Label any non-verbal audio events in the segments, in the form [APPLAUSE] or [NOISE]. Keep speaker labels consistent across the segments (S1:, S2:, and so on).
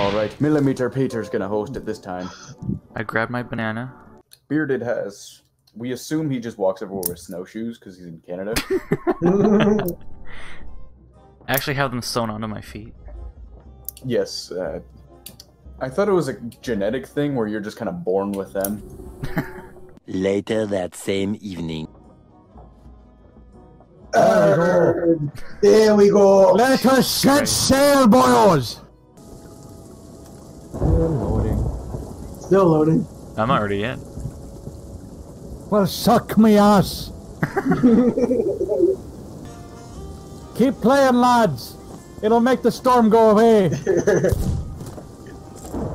S1: Alright, Millimeter Peter's gonna host it this time.
S2: I grab my banana.
S1: Bearded has. We assume he just walks everywhere with snowshoes because he's in Canada. [LAUGHS]
S2: I actually have them sewn onto my feet.
S1: yes. Uh, I thought it was a genetic thing where you're just kind of born with them. [LAUGHS]
S3: Later that same evening.
S4: Arrgh. [LAUGHS] there we go.
S5: Let us set sail, boys!
S4: Still loading.
S2: I'm already in.
S5: Well, suck me ass. [LAUGHS] Keep playing, lads. It'll make the storm go away. [LAUGHS]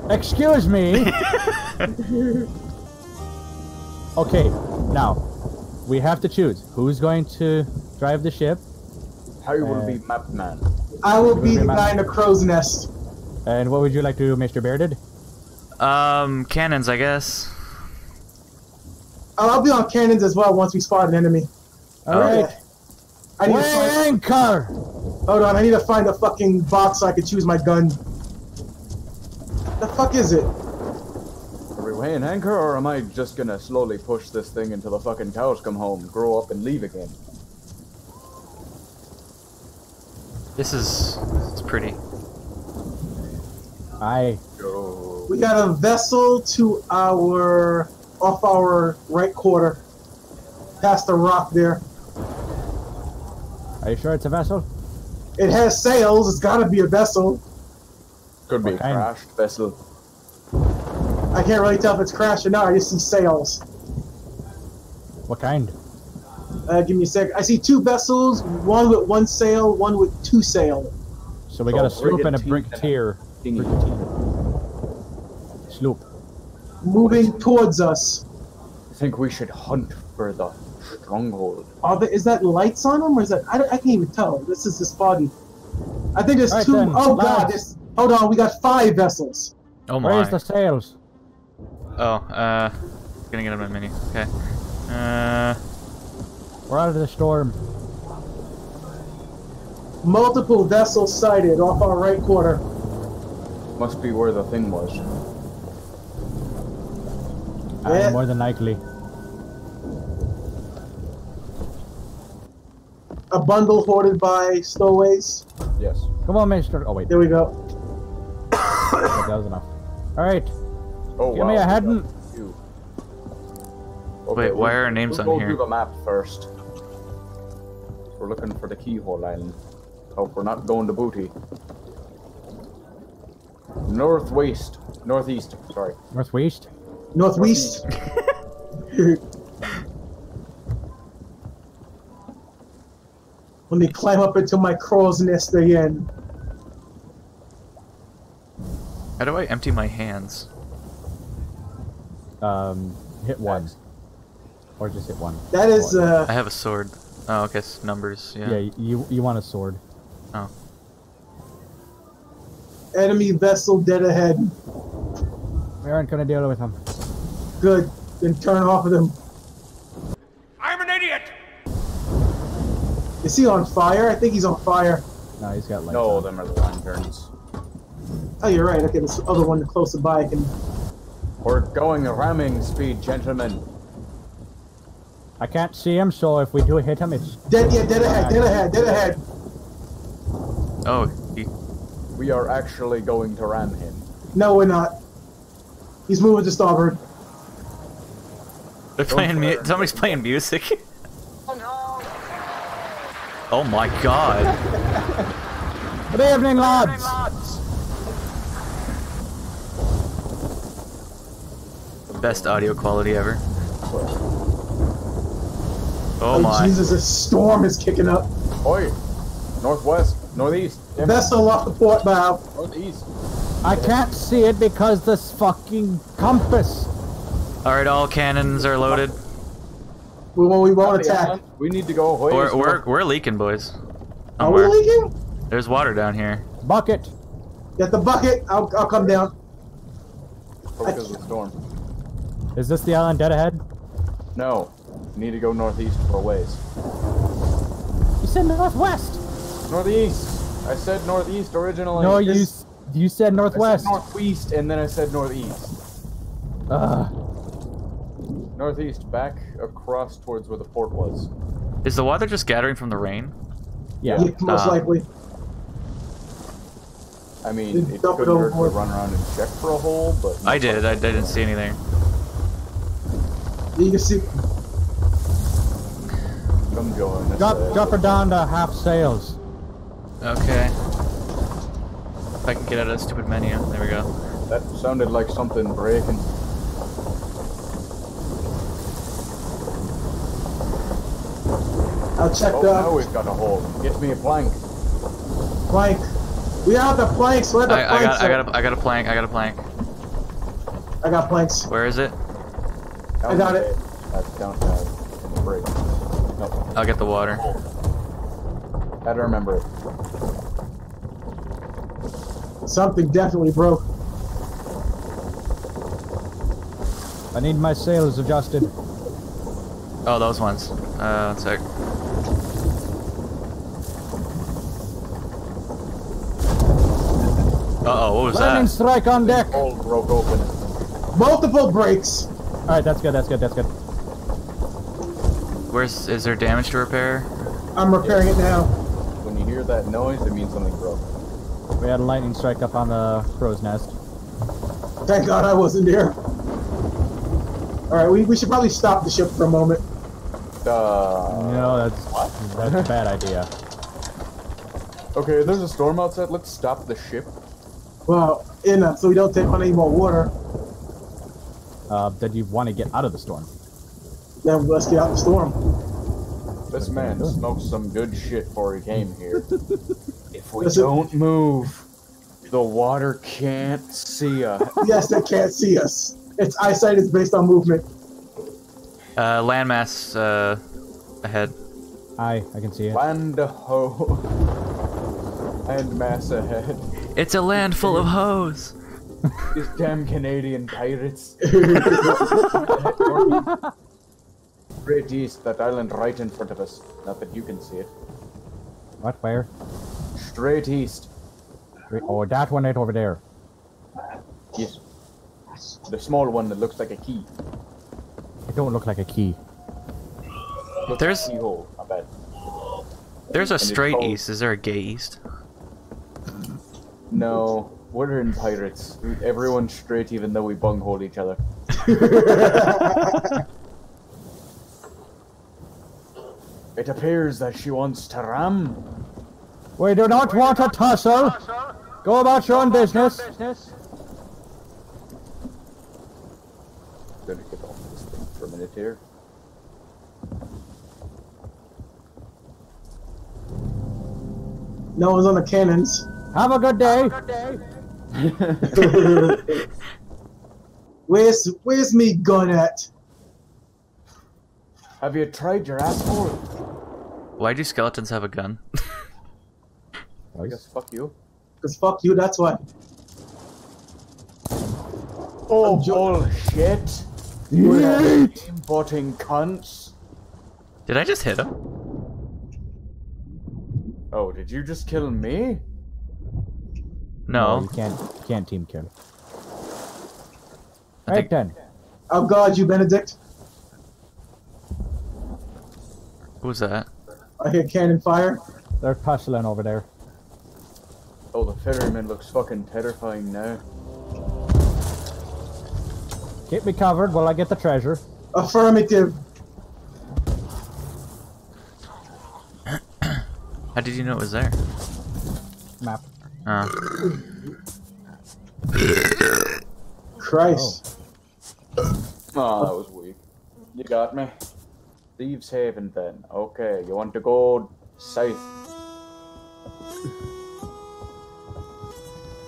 S5: Excuse me. [LAUGHS] okay, now we have to choose who's going to drive the ship,
S1: How will
S5: Uh,
S1: be map man?
S4: I will be the guy in the crow's nest.
S5: And what would you like to do, Mr. Bearded?
S2: Um, cannons, I guess.
S4: Oh, I'll be on cannons as well once we spot an enemy.
S5: All right.
S4: I need to find,
S5: anchor.
S4: hold on, I need to find a fucking box so I can choose my gun. The fuck is it?
S1: Are we weighing anchor, or am I just gonna slowly push this thing until the fucking cows come home, grow up, and leave again?
S2: This is it's pretty.
S5: Aye.
S1: Go.
S4: We got a vessel to our off our right quarter, past the rock there.
S5: Are you sure it's a vessel?
S4: It has sails. It's got to be a vessel.
S1: Could be a
S5: What kind?
S1: crashed vessel.
S4: I can't really tell if it's crashed or not. I just see sails.
S5: What kind?
S4: Uh, give me a sec. I see two vessels, one with one sail, one with two sail.
S5: So we got a sloop and a
S1: brigantine
S5: brigantine.
S1: Thingy.
S5: Sloop.
S4: moving towards us.
S1: I think we should hunt for the stronghold.
S4: Are there, is that lights on them, or is that I, I can't even tell. This is just foggy. I think there's
S5: Alright
S4: two
S5: then,
S4: oh god!
S5: lads.
S4: This, hold on, we got five vessels.
S2: Oh my.
S5: Raise the sails.
S2: Oh, uh, gonna get on my mini. Okay. Uh,
S5: We're out of the storm.
S4: Multiple vessels sighted off our right quarter.
S1: Must be where the thing was.
S4: Yeah.
S5: Uh, more than likely.
S4: A bundle hoarded by stowaways.
S1: Yes.
S5: Come on, Mister. Oh wait,
S4: There we go.
S5: that was enough. All right.
S1: Oh
S5: Give
S1: wow.
S5: me a
S1: we
S5: head and-
S1: you.
S2: Wait, why are our names
S1: we'll
S2: on
S1: go
S2: here?
S1: through the map first. We're looking for the keyhole island. Hope we're not going to booty. Northwest. Northeast. Sorry.
S5: Northwest.
S4: Northwest. [LAUGHS] Let me climb up into my crow's nest again.
S2: how do I empty my hands?
S5: Um, hit one, or just hit one.
S4: That is
S2: I
S4: uh
S2: have a sword. Oh, I guess numbers. Yeah.
S5: Yeah, you you want a sword.
S2: Oh.
S4: Enemy vessel dead ahead.
S5: We aren't gonna deal with him.
S4: Good. Then turn off of them.
S6: I'm an idiot!
S4: Is he on fire? I think he's on fire.
S5: No, he's got lights.
S1: No,
S5: on.
S1: them are the lanterns.
S4: Oh, you're right. Okay, this other one closer by I can.
S1: We're going ramming speed, gentlemen.
S5: I can't see him, so if we do hit him, it's
S4: Dead, yeah, dead ahead, dead ahead, dead ahead.
S2: Oh, he,
S1: We are actually going to ram him.
S4: No, we're not. He's moving to starboard.
S2: they're playing. Mu- somebody's playing music. Oh, oh my god.
S5: Good evening, lads.
S2: Best audio quality ever. Oh
S4: Oh,
S2: my.
S4: Jesus, a storm is kicking up.
S1: Oi! Northwest. Northeast. Damn.
S4: Vessel off the port bow.
S1: Oh, northeast.
S5: I can't see it because this fucking compass.
S2: Alright, all cannons are loaded.
S4: We won't, we won't attack.
S1: We need to go away.
S2: We're, we're, we're leaking, boys.
S4: Are we
S2: Somewhere.
S4: leaking?
S2: There's water down here.
S5: Bucket.
S4: Get the bucket. I'll, I'll come down.
S1: Because of the storm.
S5: Is this the island dead ahead?
S1: No. We need to go northeast for a ways.
S5: You said northwest.
S1: Northeast! I said northeast originally.
S5: No, you. You said
S1: I said
S5: northwest.
S1: northeast, and then I said northeast.
S5: Ugh.
S1: Northeast, back across towards where the port was.
S2: Is the water just gathering from the rain?
S5: yeah.
S4: Yeah, most
S2: Uh,
S4: likely.
S1: I mean,
S4: They
S1: it
S4: it
S1: couldn't hurt to run around and check for a hole, but
S2: I did. I, I didn't see anything.
S4: You can see.
S1: Come join us.
S5: Drop,
S1: uh,
S5: drop her down to half sails.
S2: Okay. If I can get out of that stupid menu. There we go.
S1: That sounded like something breaking.
S4: I checked
S1: Oh, now
S4: out
S1: we've got a hole. Get me a plank.
S4: plank. We have the planks. Where the
S2: I, I
S4: planks?
S2: got I got a, I got a plank. I got a plank.
S4: I got planks.
S2: Where is it?
S1: Down
S4: got
S1: the-
S4: it.
S1: That's down in the break. No,
S2: I'll get the water.
S1: I don't remember it.
S4: Something definitely broke.
S5: I need my sails adjusted.
S2: Oh, those ones. Uh, one sec. Uh oh, what was
S5: Lightning
S2: that?
S5: strike on deck.
S1: Hole broke open.
S4: Multiple breaks.
S5: All right, that's good. That's good. That's good.
S2: Where's is there damage to repair?
S4: I'm repairing it now.
S1: When you hear that noise, it means something broke.
S5: We had a lightning strike up on the crow's nest.
S4: Thank God I wasn't there. All right, we, we should probably stop the ship for a moment.
S1: Uh,
S5: no, that's that's a bad idea. [LAUGHS]
S1: Okay, there's a storm outside. Let's stop the ship.
S4: Well, in uh, so we don't take on any more water.
S5: Uh, that you want to get out of the storm.
S4: Then let's get out of the storm.
S1: This man smoked some good shit before he came here. [LAUGHS] if we
S4: Listen-
S1: don't move, the water can't see us. [LAUGHS]
S4: Yes, it can't see us. Its eyesight is based on movement.
S2: Uh, landmass uh, ahead.
S5: Aye, I can see it.
S1: Land ho. [LAUGHS] And mass ahead.
S2: It's a land full of hoes.
S1: These damn Canadian pirates. Great east, that island right in front of us. Not that you can see it.
S5: What? Where?
S1: Straight east.
S5: Oh, that one right over there.
S1: Yes. The small one that looks like a key.
S5: It don't look like a key.
S1: Looks
S2: There's-
S1: like a keyhole. I bet.
S2: There's a
S1: it's
S2: straight east. Is there a gay east?
S1: No, we're in pirates. Everyone's straight, even though we bunghole each other. [LAUGHS] It appears that she wants to ram.
S5: We do not want a tussle. Go about your own business.
S1: Gonna get off this thing for a minute here.
S4: No one's on the cannons.
S5: Have a good day. [LAUGHS]
S4: Where's where's me gun at?
S1: Have you tried your asshole?
S2: Why do skeletons have a gun? [LAUGHS]
S1: I guess fuck you.
S4: Cause fuck you, that's why.
S1: Oh
S4: I'm jo-
S1: bullshit!
S5: Yeet.
S1: Butting cunts.
S2: Did I just hit him?
S1: Oh, did you just kill me?
S2: No.
S5: you can't. You can't team kill.
S2: I
S5: Right
S2: think-
S5: then.
S4: Oh God, you Benedict.
S2: Who was that?
S4: I hear cannon fire.
S5: They're tussling over there.
S1: Oh, the ferryman looks fucking terrifying now.
S5: Keep me covered while I get the treasure.
S4: Affirmative.
S2: How did you know it was there?
S5: Map.
S2: Oh.
S4: Christ.
S1: Oh, ah, that was weak. You got me. Thieves Haven then. Okay, you want to go south.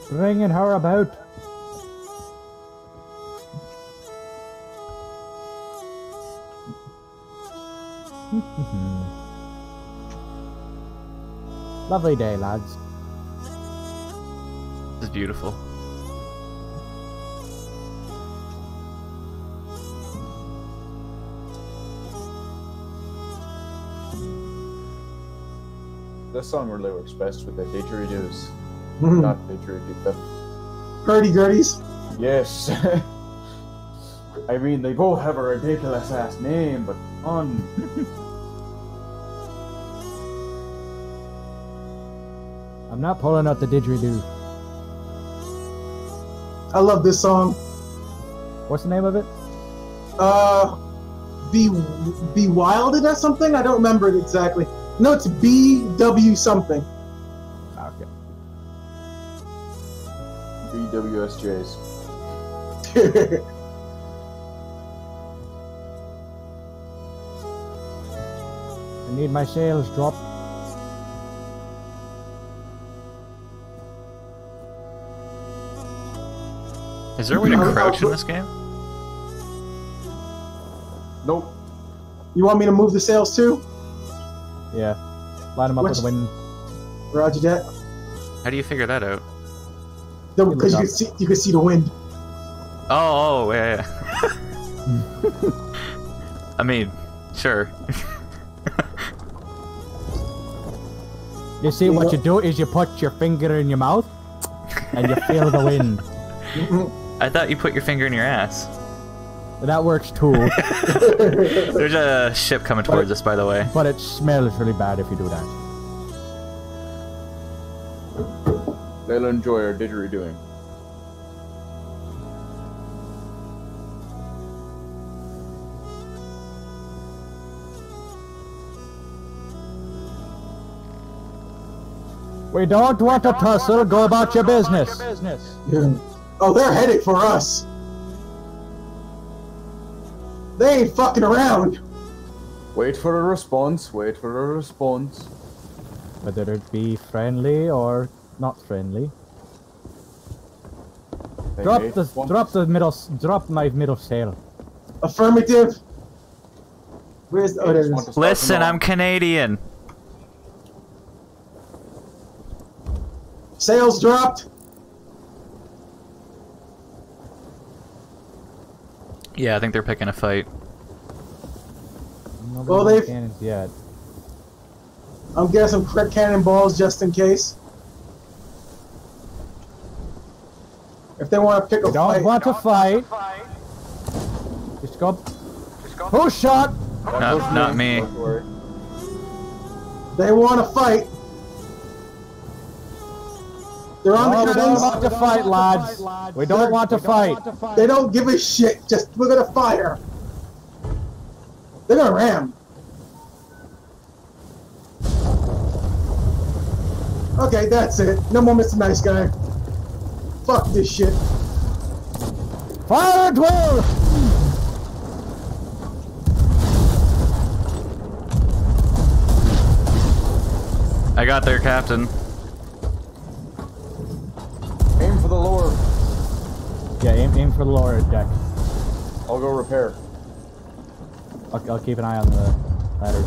S5: Bringing her about. [LAUGHS] Lovely day, lads.
S2: This is beautiful.
S1: This song really works best with the didgeridoos.
S4: Mhm.
S1: Not didgeridoo.
S4: Hurdy-gurdies.
S1: Yes. [LAUGHS] I mean, they both have a ridiculous ass name, but fun. [LAUGHS]
S5: I'm not pulling out the didgeridoo.
S4: I love this song.
S5: What's the name of it?
S4: Uh, be be wilded or something. I don't remember it exactly. No, it's B W something.
S5: Okay.
S1: BWSJs. [LAUGHS]
S5: I need my sails dropped.
S2: Is there a way to crouch in this game?
S1: Nope.
S4: you want me to move the sails too?
S5: Yeah. Line them up
S4: Which-
S5: with the wind.
S4: Roger that.
S2: How do you figure that out?
S4: Because you can see you can see the wind.
S2: Oh, oh, yeah, yeah. I mean, sure.
S5: You see, what you do is you put your finger in your mouth, and you feel the wind. [LAUGHS]
S2: I thought you put your finger in your ass.
S5: That works too, [LAUGHS]
S2: There's a ship coming towards us, by the way.
S5: but it smells really bad if you do that.
S1: They'll enjoy our didgeridooing.
S5: We don't want to tussle. Go about your business. [LAUGHS]
S4: Oh, they're headed for us. They ain't fucking around.
S1: Wait for a response. Wait for a response.
S5: Whether it be friendly or not friendly.
S1: They
S5: Drop the
S1: want-
S5: drop the middle s- drop my middle sail.
S4: Affirmative. Where's the, oh there
S1: just
S4: it
S1: want
S4: is.
S1: to start
S2: Listen, I'm. Canadian.
S4: Sails dropped.
S2: Yeah, I think they're picking a fight.
S5: Nobody
S4: Well, they've-
S5: cannons yet.
S4: I'm getting some crit cannonballs just in case. If they want to pick a
S5: We don't
S4: fight,
S5: want to fight. Just go. Who shot?
S2: No, not me.
S4: They want to fight. They're on
S5: No,
S4: the
S5: we don't want to fight, lads. We don't want to fight.
S4: They don't give a shit. Just we're gonna fire. They're gonna ram. Okay, that's it. No more Mr. Nice Guy. Fuck this shit.
S5: Fire at will!
S2: I got there, Captain.
S5: Yeah, aim, aim for the lower deck.
S1: I'll go repair.
S5: I'll, I'll keep an eye on the ladders.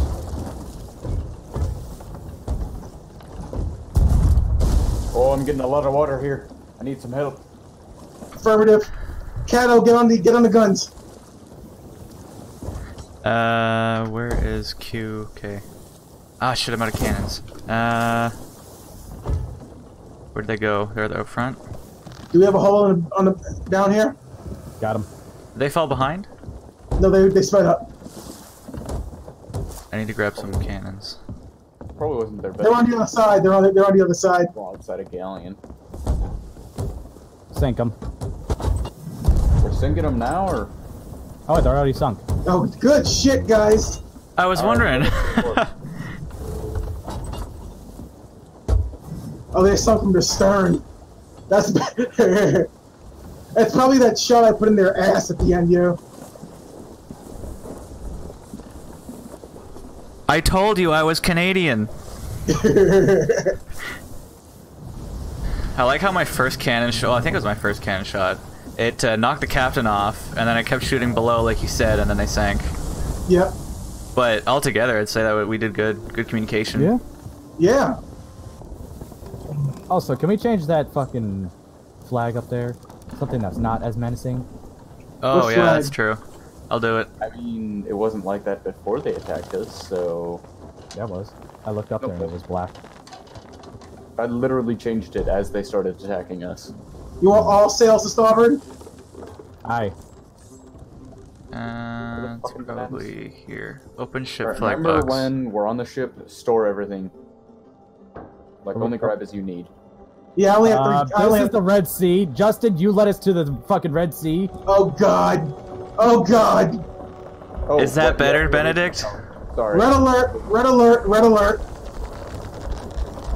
S1: Oh, I'm getting a lot of water here. I need some help.
S4: Affirmative. Cato, get on the get on the guns.
S2: Uh, where is Q? Okay. Ah, shit, I'm out of cannons. Uh, where'd they go? They're up front.
S4: Do we have a hole on the, on the down here?
S5: Got him.
S2: Did they fall behind?
S4: No, they they sped up.
S2: I need to grab some cannons.
S1: Probably wasn't their best.
S4: They're on the other side. They're on the, they're on the other side.
S1: Well, outside of Galleon.
S5: Sink them.
S1: We're sinking them now, or?
S5: Oh, they're already sunk.
S4: Oh, good shit, guys.
S2: I was
S1: All
S2: wondering.
S1: right.
S4: Oh, they sunk from the stern. That's [LAUGHS] that's probably that shot I put in their ass at the end, yo.
S2: I told you I was Canadian. [LAUGHS] I like how my first cannon shot. Well, I think it was my first cannon shot. It uh, knocked the captain off, and then I kept shooting below, like you said, and then they sank.
S4: yep.
S2: But altogether, I'd say that we did good. Good communication.
S5: Yeah.
S4: Yeah.
S5: Also, can we change that fucking flag up there? Something that's not as menacing.
S2: Oh
S4: Which
S2: yeah,
S4: flag?
S2: that's true. I'll do it.
S1: I mean, it wasn't like that before they attacked us, so.
S5: Yeah, it was. I looked up there and it was black.
S1: I literally changed it as they started attacking us.
S4: You want all sails to starboard?
S5: Aye.
S2: Uh, it's
S1: fucking
S2: probably here. Open ship
S1: Alright,
S2: flag
S1: remember
S2: box.
S1: when we're on the ship, store everything. Like only grab as you need.
S4: Yeah, I only have
S5: Uh,
S4: three. I
S5: this
S4: only
S5: is
S4: have,
S5: the Red Sea. Justin, you led us to the fucking Red Sea.
S4: oh god. Oh god.
S1: Oh,
S2: Is that better,
S1: yeah,
S2: Benedict?
S1: Sorry.
S4: Red alert. Red alert. Red alert.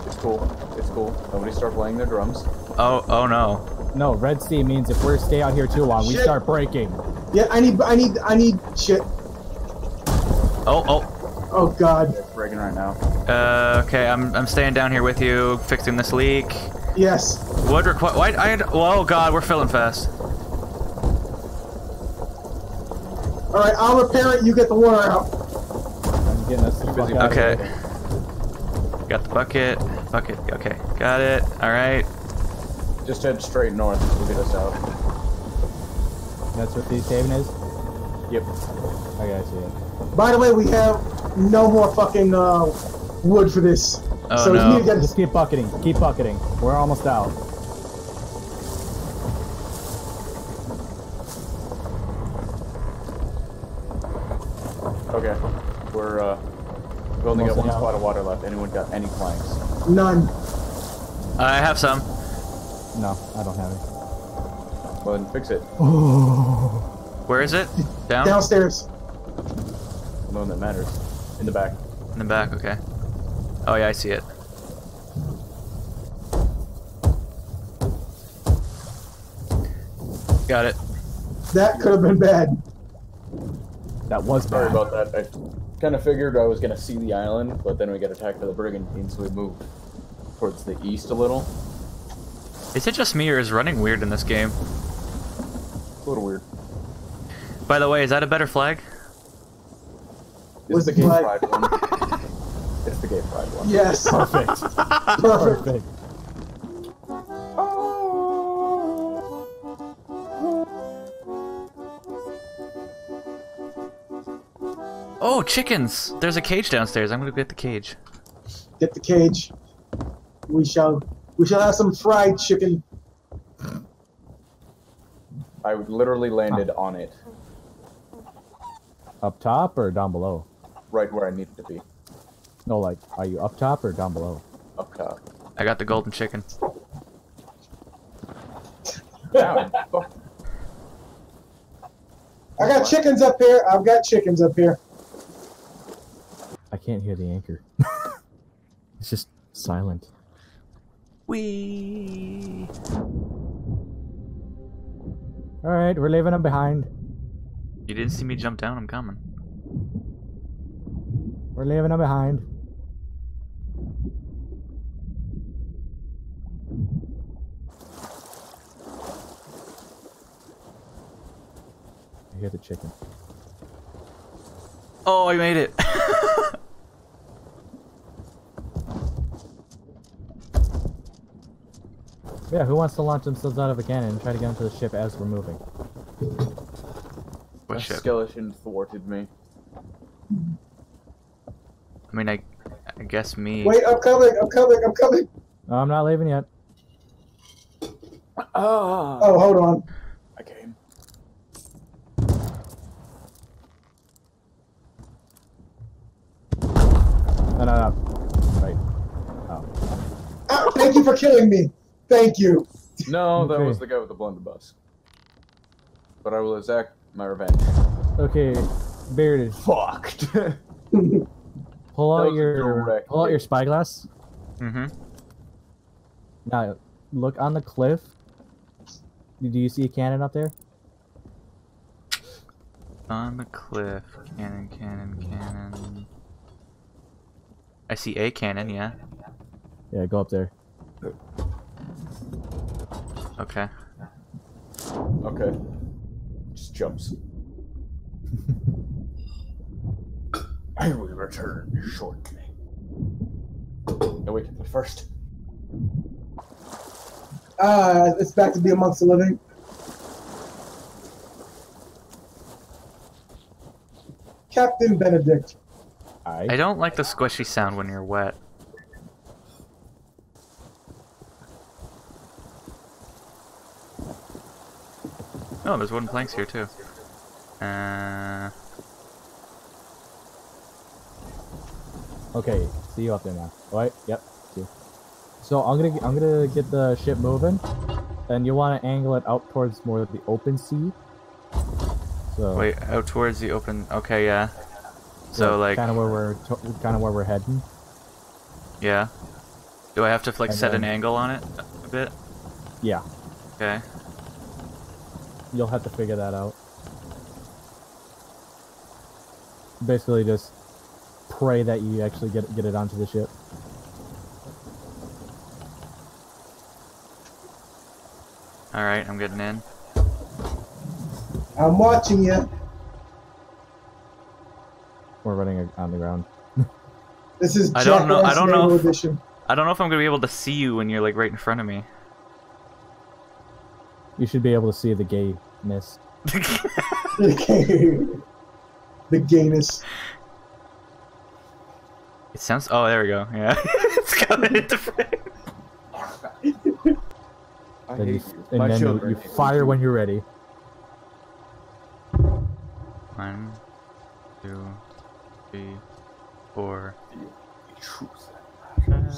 S1: It's cool. It's cool. Nobody start playing their drums.
S2: Oh, oh no.
S5: No, Red Sea means if we stay out here too long, we start breaking.
S4: Yeah, I need. I need. I need shit.
S2: Oh, oh.
S4: Oh god.
S1: It's breaking right now.
S2: Uh, okay, I'm I'm staying down here with you, fixing this leak.
S4: Yes.
S2: Wood require. Why? I. Oh God, we're filling fast.
S4: All right, I'll repair it. You get the water out.
S5: I'm getting us the fuck
S1: busy.
S5: out
S2: Okay. Got the bucket. Bucket. Okay, got it. All right.
S1: Just head straight north. We'll get us out.
S5: That's what the haven is?
S1: Yep.
S5: I see it.
S4: By the way, we have no more fucking uh, wood for this.
S2: Oh,
S4: so
S2: no.
S4: you need to
S5: Just keep bucketing. Keep bucketing. We're almost out.
S1: Okay. We're uh we've only got one
S5: out.
S1: spot of water left. Anyone got any planks?
S4: none.
S2: I have some.
S5: No, I don't have it.
S1: Well then fix it.
S2: Where is it? Down.
S4: Downstairs.
S1: The one that matters. In the back.
S2: In the back. Okay. Oh yeah, I see it. Got it.
S4: That could have been bad.
S5: That was
S1: Sorry
S5: bad.
S1: about that. I kind of figured I was gonna see the island, but then we got attacked by the brigantine, so we moved towards the east a little.
S2: Is it just me or is running weird in this game?
S1: A little weird.
S2: By the way, is that a better flag?
S4: Was
S1: is the gay
S4: the
S1: pride one. It's the gay pride one.
S4: Yes. [LAUGHS]
S5: Perfect.
S4: Perfect.
S5: Perfect.
S2: Oh, chickens! There's a cage downstairs. I'm gonna get the cage.
S4: Get the cage. We shall. We shall have some fried chicken.
S1: I literally landed on it,
S5: Up top or down below?
S1: right where I needed to be.
S5: No, like, are you up top or down below?
S1: Up top.
S2: I got the golden chicken. [LAUGHS]
S4: I got chickens up here. I've got chickens up here.
S5: I can't hear the anchor. [LAUGHS] it's just silent.
S2: Wee.
S5: Alright, we're leaving them behind.
S2: You didn't see me jump down. I'm coming.
S5: We're leaving them behind. Hear the chicken.
S2: Oh, I made it. [LAUGHS]
S5: Yeah, who wants to launch themselves out of a cannon and try to get into the ship as we're moving?
S2: what
S1: A
S2: ship?
S1: skeleton thwarted me.
S2: I mean, I, I guess me.
S4: Wait, I'm coming. I'm coming. I'm coming.
S5: No, I'm not leaving yet.
S1: Ah.
S4: Oh, hold on.
S1: I came.
S5: No, no, no. Right. Oh.
S4: Ah, thank you for killing me. Thank you.
S1: No, that
S5: Okay.
S1: was the guy with the blunderbuss. But I will exact my revenge.
S5: Okay, bearded.
S1: Fucked. [LAUGHS]
S5: Pull out your
S1: direct
S5: pull out your spyglass.
S2: Mm-hmm.
S5: Now, look on the cliff. Do you see a cannon up there?
S2: On the cliff. Cannon, cannon, cannon. I see a cannon, yeah.
S5: Yeah, go up there.
S2: Okay.
S1: okay. Just jumps. [LAUGHS] I will return shortly. No, wait, but first.
S4: Ah, it's back to be amongst the living. Captain Benedict.
S2: I
S5: I
S2: don't like the squishy sound when you're wet. Oh, there's wooden planks here too. Uh,
S5: Okay, see you up there now. Alright, yep, see you. So I'm gonna I'm gonna get the ship moving, and you want to angle it out towards more of the open sea. So
S2: wait, out towards the open. Okay, yeah. So like,
S5: kind of where we're kind of where we're heading.
S2: yeah. Do I have to like
S5: And
S2: set an angle on it a bit?
S5: Yeah,
S2: Okay.
S5: You'll have to figure that out. Basically, just pray that you actually get get it onto the ship.
S2: All right, I'm getting in.
S4: I'm watching you.
S5: We're running on the ground.
S4: This is
S2: I don't know- I don't know if- I don't know if I'm gonna be able to see you when you're like right in front of me.
S5: You should be able to see the gayness.
S4: the gay, the gayness.
S2: It sounds. Oh, there we go. Yeah, [LAUGHS] it's coming into frame.
S1: I
S5: And, you,
S1: hate you.
S5: and
S1: My
S5: then you,
S1: children
S5: you
S1: hate
S5: fire
S1: you.
S5: when you're ready.
S2: One, two, three, four. I'm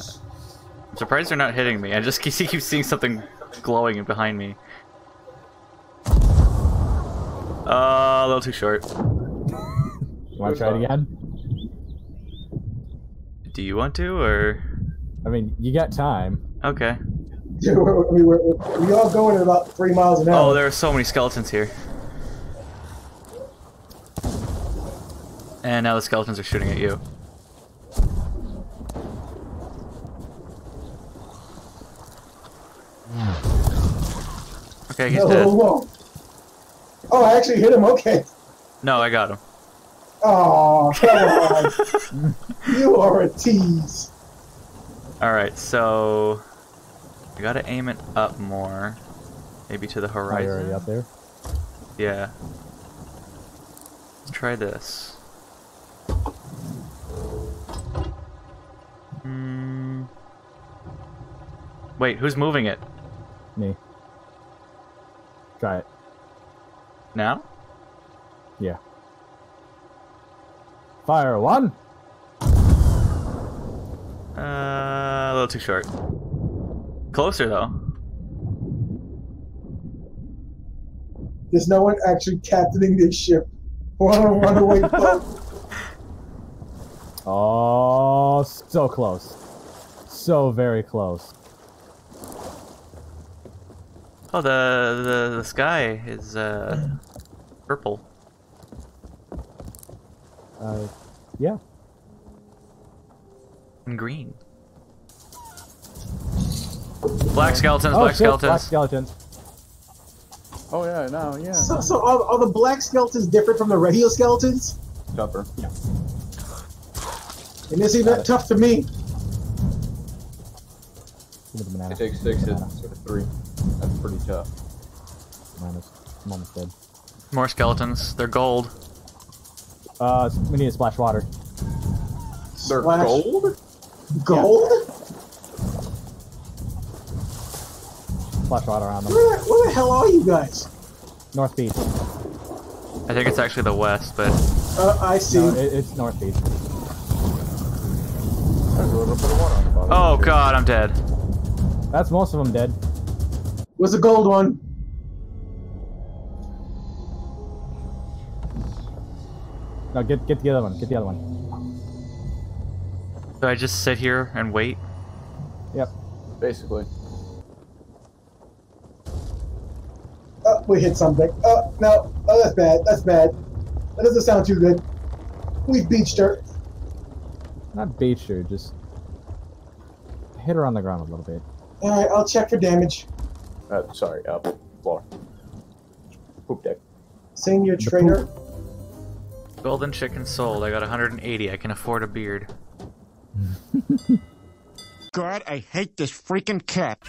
S2: surprised they're not hitting me. I just keep, [LAUGHS] keep seeing something glowing behind me. Uh, a little too short.
S5: You want to try it again?
S2: Do you want to, or
S5: I mean, you got time.
S2: okay?
S4: Dude, we're, we we're, we all going at about three miles an hour.
S2: Oh, there are so many skeletons here. And now the skeletons are shooting at you. [SIGHS] Okay, he's
S4: whoa,
S2: dead.
S4: whoa, whoa. Oh, I actually hit him. Okay.
S2: No, I got him.
S4: Oh, come on. [LAUGHS] you are a tease.
S2: Alright, so... I gotta aim it up more. Maybe to the
S5: Oh, you're
S2: horizon.
S5: already up there.
S2: Yeah. Let's try this. Hmm. Wait, who's moving it?
S5: Me. Try it.
S2: Now?
S5: Yeah. Fire one.
S2: Uh, a little too short. Closer though.
S4: There's no one actually captaining this ship. We're on a runaway [LAUGHS] boat.
S5: Oh, so close. So very close.
S2: Oh, the the, the sky is uh purple.
S5: Uh, yeah.
S2: and green. Black skeletons,
S5: Oh
S2: black
S5: shit! Black
S2: skeletons.
S5: skeletons.
S1: Oh yeah, no, yeah.
S4: So, so are, are the black skeletons different from the radio skeletons?
S1: Tougher. Yeah.
S4: And this ain't that tough to me.
S5: Give me the banana.
S1: It takes six hits
S5: Banana.
S1: instead of three. That's pretty tough.
S5: Bananas. I'm almost dead.
S2: More skeletons. They're gold.
S5: Uh, we need to splash water.
S1: They're
S4: Splash.
S1: gold?
S4: Gold?
S5: Splash water on them.
S4: Where, where the hell are you guys?
S5: North Beach.
S2: I think it's actually the west, but
S4: Uh, I see.
S5: No, it, it's North Beach.
S1: There's a little bit of water on the bottom.
S2: oh god, I'm dead.
S5: That's most of them dead.
S4: Where's the gold one?
S5: No, get get the other one. Get the other one.
S2: Do I just sit here and wait?
S5: Yep.
S1: Basically.
S4: Oh, we hit something. Oh, no. Oh, that's bad. That's bad. That doesn't sound too good. We beached her.
S5: Not beached her, just hit her on the ground a little bit.
S4: Alright, I'll check for damage.
S1: Uh, sorry, uh, floor. Poop deck.
S4: Senior
S5: The
S4: trader.
S2: Golden chicken sold. I got 180. I can afford a beard. [LAUGHS]
S7: God, I hate this freaking cat.